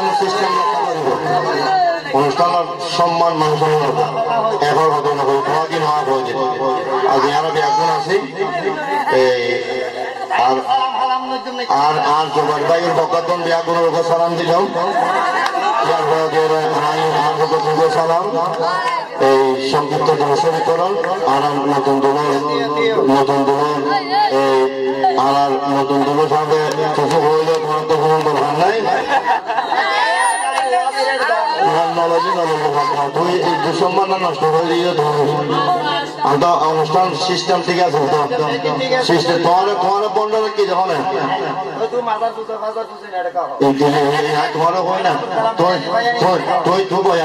অনুষ্ঠানের রক্ষা করিব অনুষ্ঠানের সম্মান মানুষ এবার হবে। না তোমার দিন হওয়া হয়ে যেত আজ ইয়ার একজন আছি। আর আর আর জোগাড় ভাইয়ের বকাতন বিয়াগুনের উপর সালাম দিলাম ইয়ার আর বকাতন সালাম। এই সংক্ষিপ্ত জনসভীকরণ আর নতুন দলের নতুন দলের এই আর নতুন দলের সাথে কিছু হইলে অনুষ্ঠান সিস্টেম ঠিক আছে তোমার কি যখন হয় তুই তুই আছে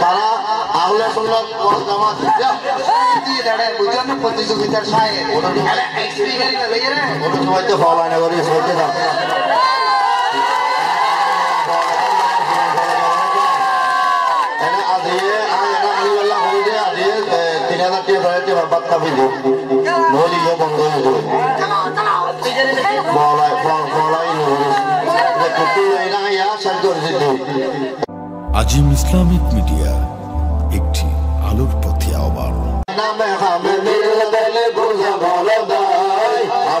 তারা আহলে সুন্নাত ওয়াল জামাত প্রতিযোগিতার সাহেব এক্সপিরিয়েন্স লইয়ে রে। ওটা সবাই তো ফলো আয়না করে সইতে দাও এনে আজিয়ে আ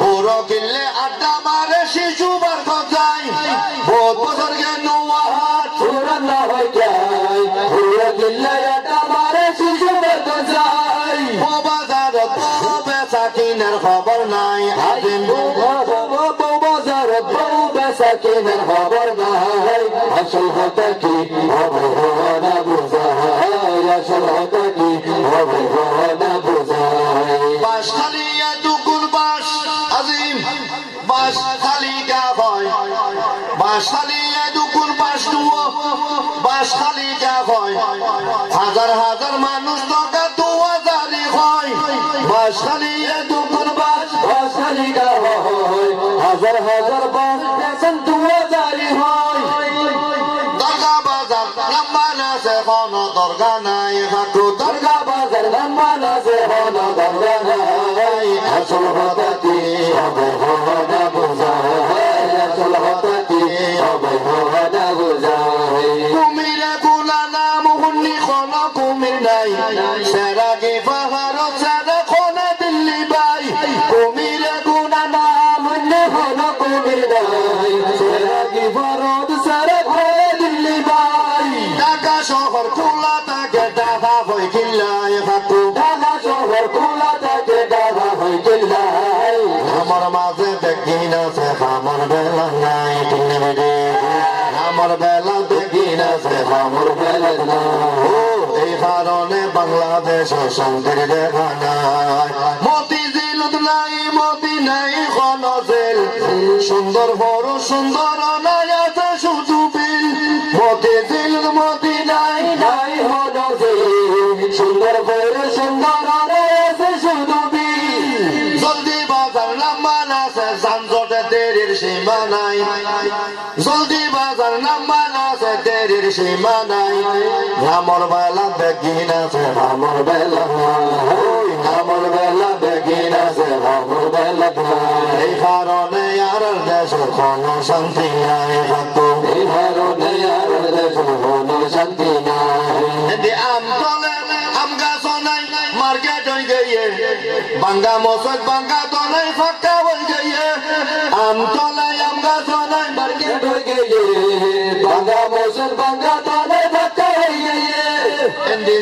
পুরো কিনলে আড্ডা মারে শিশু বার যায়। ও তোদেরকে নুয়াহাট পূরণ হয় যাই পুরো কিনলে আড্ডা মারে শিশু বার যায়। ও বাজার তো বেচা কিনার খবর নাই। আজিম বাজার তো বেচা কিনার খবর নাই। আসল কথা কি? হবে না বুঝাই আসল কথা কি? হবে দরগা বাজার লম্বা না সে নাই হাকু দরগা হবে আমার বেলা দেখি না সে আমার বেলা এই কারণে বাংলাদেশ দেখা নাই। মতি নাই মতি নাই খনজেল সুন্দর বড় সুন্দর আছে মতি মতি নাই নাই সুন্দর বড় সুন্দর সীমা নাই আমার বেলা বেগিন আছে আমার বেলা। আমার বেলা বেগিন আছে আমার বেলা। এই কারণে আর দেশ কোনো শান্তি নাই। হাতু এই কারণে আর দেশ কোনো শান্তি নাই। আম তলে, আম গাছ নাই, মার্কেট হয়ে গিয়ে। বাঙ্গা মশা মোসদ বাঙ্গা তলাই ফাঁকা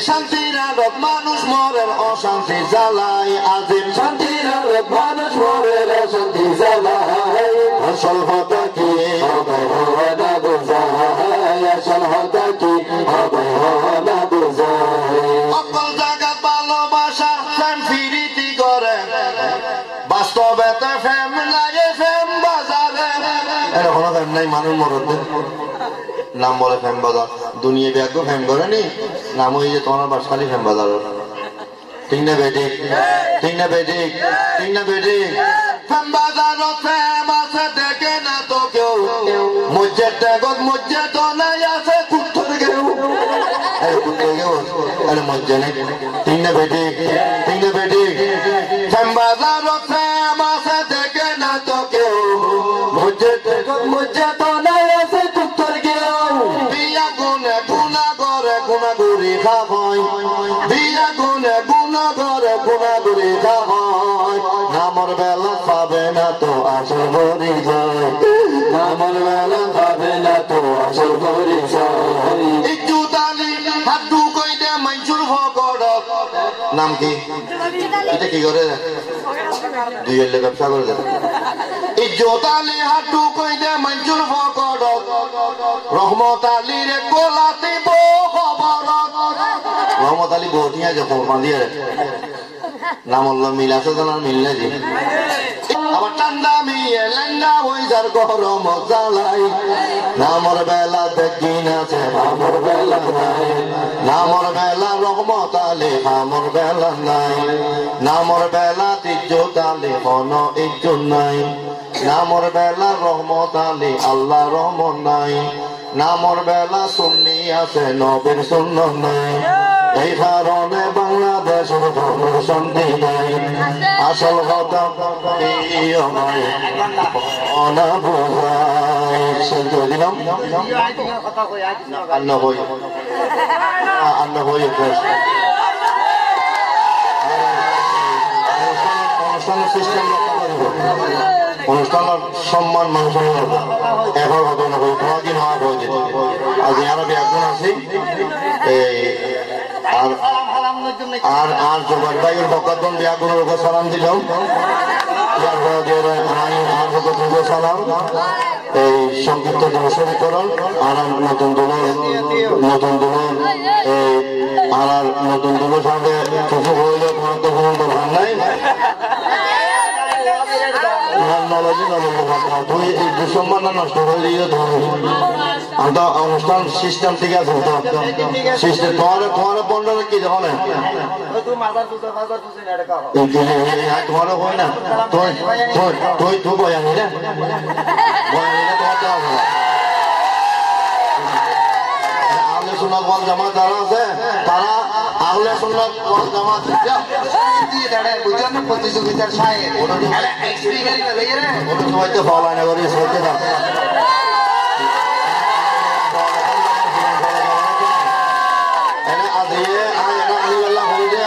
শান্তির আরব মানুষ মরের অশান্তি জ্বালাই আজিম। শান্তির আরব মানুষ মরের অশান্তি জ্বালাই আসল হতা কি? হবে না বোঝায়। আসল হতা কি? হবে না বোঝায়। অকল জায়গা ভালোবাসা ফ্যান ফিরিতি করে। বাস্তবেতে ফ্যাম লাগে ফ্যাম বাজারে। ফ্যাম নাই, মানুষ মরতে নাম বলে ফ্যাম বাজার দুনিয়া ব্যাগ ফ্যাম করে নি নাম ওই যে তোমার বাসালি ফ্যাম বাজার ঠিক না ঠিক না ঠিক না বাজার ফ্যাম আছে, দেখে না তো কেউ। ট্যাগত তো নাই আছে কুত্তর কেউ। আরে কুত্তর কেউ আরে নেই। ঠিক না ঠিক না বাজার ফ্যাম নাম কি? এটা কি করে? দুই এলে ব্যবসা করে দেবে। ইজ্জত আলী হাটু কই দে মঞ্জুর ভগড়ত রহমত আলী রে গোলাতে বো খবরত রহমত আলী বটিয়া যখন দিয়ে নাম অল্লাহ মিল আছে না মিল না আবার ঠান্ডা মিয়ে যার গরম জ্বালাই। নামর বেলা দেখি আছে আমর বেলা নাই। নামর বেলা রহমত আলী আমর বেলা নাই। নামর বেলা ইজ্জত আলী হন ইজ্জত নাই। নামর বেলা রহমত আলী, আল্লাহ রহমত নাই। নামর বেলা সুন্নি আছে, নবীর শূন্য নাই। এই কারণে বাংলাদেশের ধর্মের শান্তি নাই আসল কথা প্রিয় নয় অনাবোধায় সেন্ত দিলাম আন্ন হই আন্ন হই অনুষ্ঠানের সম্মান মানুষের এখন হবে না তোমার হওয়া হয়ে আজ আমি একজন আছি আর আর জোগাড় ভাইয়ের বকাতন বিয়াগুলোর উপর সালাম দিলাম এই সংক্ষিপ্ত করণ আর নতুন দলের নতুন দলের এই আর নতুন দলের সঙ্গে কিছু হইলে কোনো কোনো দরকার নাই। তুই এই দুসম্মানটা নষ্ট করে দিয়ে আমরা অনুষ্ঠান সিস্টেম ঠিক আছে সিস্টেম তোমার তোমার বন্ধন কি যখন তোমার হয় না তুই তুই তুই বয়ানি রে বয়ানি না তোমার তো হবে আহলে সুন্নাত ওয়াল জামাত যারা আছে তারা আহলে সুন্নাত ওয়াল জামাত দিয়ে দাঁড়ায় বুঝলেন না প্রতিযোগিতার সাহেব। ওটা তো ফল করি সত্যি না আলিবাল্লা হইলে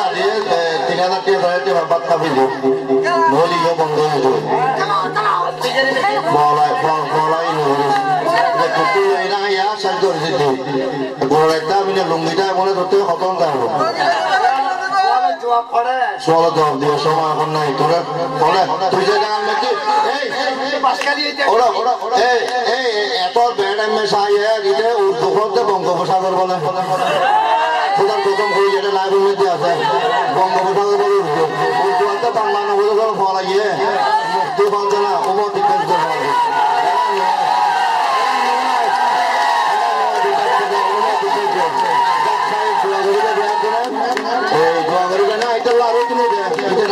করেছে গোড় একটা আমি লুঙ্গিটা মনে ধরতে খতম যাব? সোয়াল জবাব দিয়ে সময় এখন নাই। তোরা বলে তুই যে গান নাকি এত উর্দু করতে বঙ্গোপসাগর বলে। প্রথম যেটা মধ্যে আছে। বঙ্গোপসাগর বলে উর্দু উর্দু বাংলা নবুল করে ফলা গিয়ে মুক্তি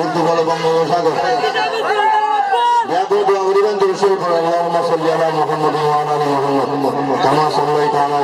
উদ্যোগ হল বঙ্গোপসাগর اللهم صل على محمد وعلى ال محمد كما صليت على